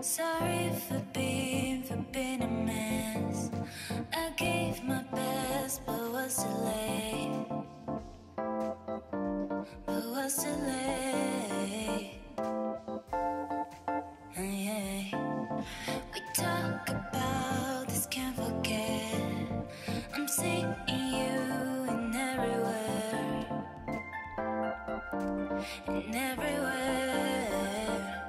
Sorry for being, for being a mess. I gave my best, but was too late. But was too late. Oh, yeah. We talk about this, can't forget. I'm seeing you in everywhere. In everywhere.